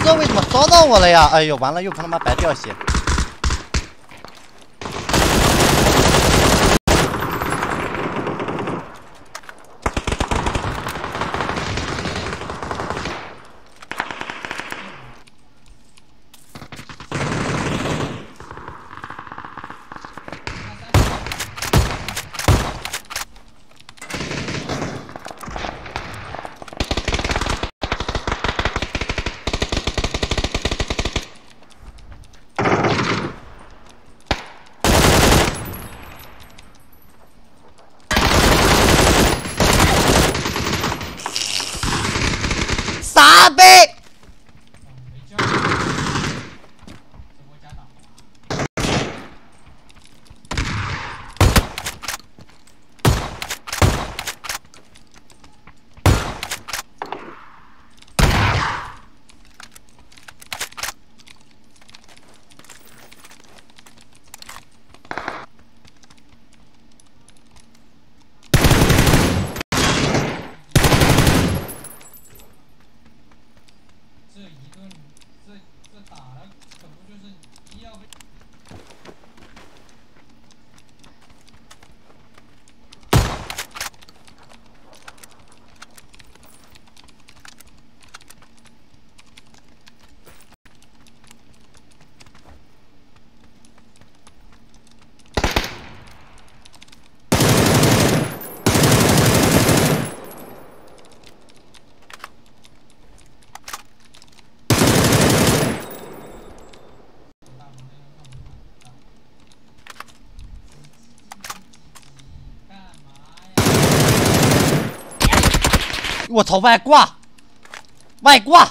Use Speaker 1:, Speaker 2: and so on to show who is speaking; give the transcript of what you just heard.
Speaker 1: 不知道为什么烧到我了呀！哎呦，完了，又他妈白掉血。傻逼！我操，外挂，外挂！